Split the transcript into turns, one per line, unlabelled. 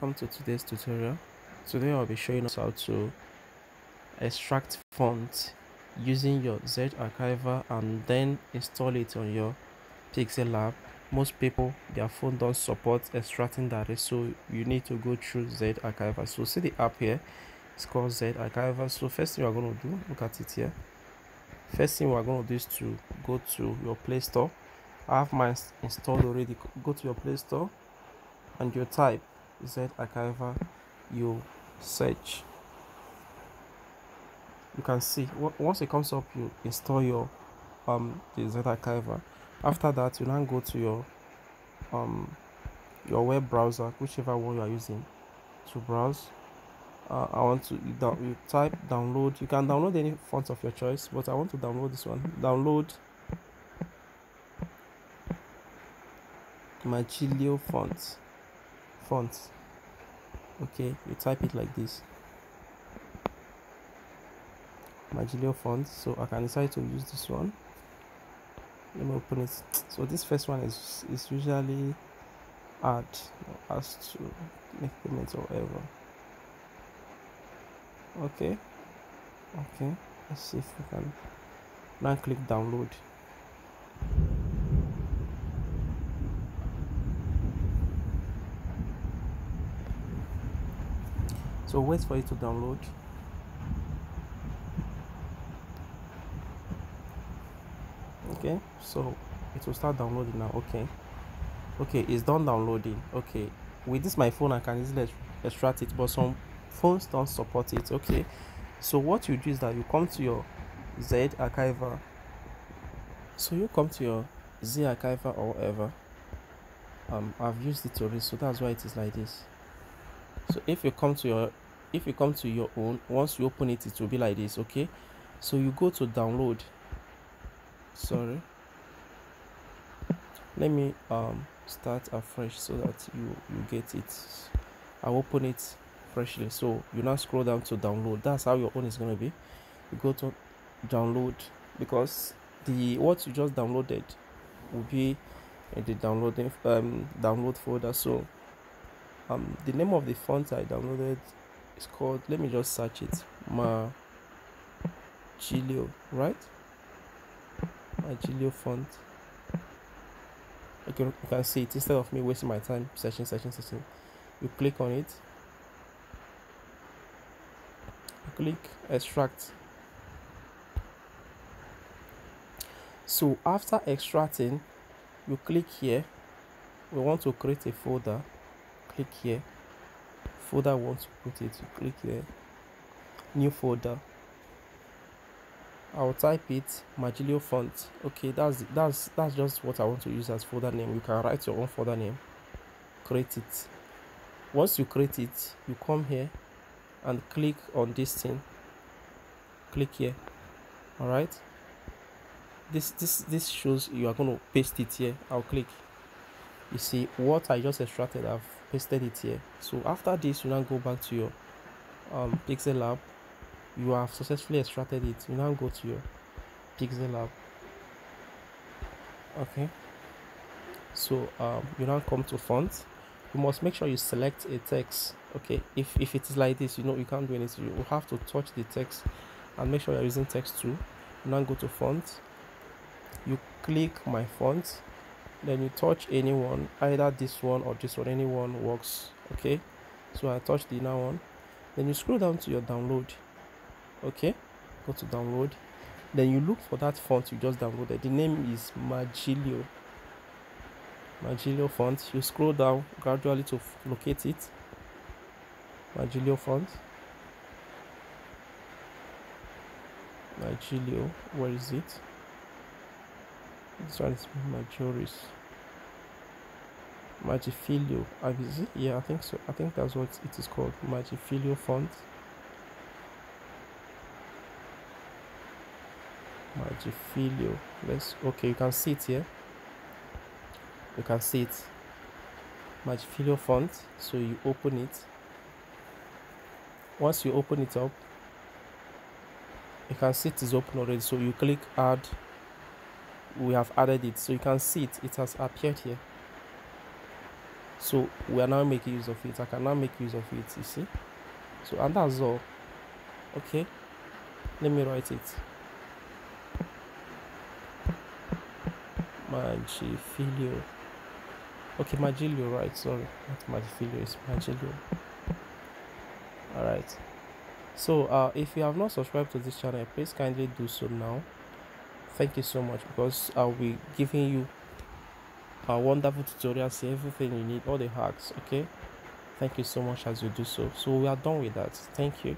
welcome to today's tutorial. Today i'll be showing us how to extract fonts using your z archiver and then install it on your Pixellab most people their phone don't support extracting that so you need to go through z archiver. So see the app here? It's called Zarchiver. So first thing we're going to do look at it here. First thing we're going to do is to go to your play store. I have mine installed already. Go to your play store and you type Z Archiver you search you can see once it comes up you install your um the Zarchiver. After that you now go to your um your web browser whichever one you are using to browse. Uh, I want to you, you type download. You can download any font of your choice but I want to download this one. Download Magilio font font. Okay you type it like this. Magilio font. So I can decide to use this one. Let me open it. So this first one is is usually add as to make payments or whatever. Okay. Okay let's see if we can now click download so wait for it to download. Okay so it will start downloading now. Okay. Okay it's done downloading. Okay. With this my phone i can easily extract it but some phones don't support it. Okay. So what you do is that you come to your z archiver. So you come to your Zarchiver or whatever. Um i've used it already so that's why it is like this so if you come to your if you come to your own once you open it it will be like this okay? So you go to download. Sorry. Let me um start afresh so that you you get it. I'll open it freshly. So you now scroll down to download. That's how your own is going to be. You go to download because the what you just downloaded will be in the downloading um download folder. So um the name of the font i downloaded is called let me just search it magilio right? Magilio font. Okay you can see it. Instead of me wasting my time searching searching searching you click on it. You click extract. So after extracting you click here. We want to create a folder click here. Folder want to put it click here. New folder. I'll type it Magilio font. Okay that's that's that's just what I want to use as folder name. You can write your own folder name. Create it. Once you create it you come here and click on this thing. Click here. All right this this this shows you are going to paste it here. I'll click you see what I just extracted I've pasted it here. So after this you now go back to your um, Pixellab. You have successfully extracted it. You now go to your Pixellab. Okay? So um, you now come to font. You must make sure you select a text. Okay? If if it is like this you know you can't do anything. You have to touch the text and make sure you're using text too. You now go to font. You click my font then you touch anyone either this one or this one anyone works okay? So i touch the inner one. Then you scroll down to your download okay? Go to download. Then you look for that font you just downloaded. The name is magilio. Magilio font. You scroll down gradually to locate it. Magilio font. Magilio where is it this one is majoris magifilio yeah i think so. I think that's what it is called magifilio font magifilio let's okay you can see it here. You can see it. Magifilio font so you open it. Once you open it up you can see it is open already so you click add we have added it. So you can see it it has appeared here. So we are now making use of it. I can now make use of it you see? So and that's all. Okay. Let me write it. Magifilio. Okay magilio right. Sorry. Not magifilio it's magilio all right. So uh if you have not subscribed to this channel please kindly do so now thank you so much because i'll be giving you a wonderful tutorial see everything you need all the hacks okay? Thank you so much as you do so. So we are done with that. Thank you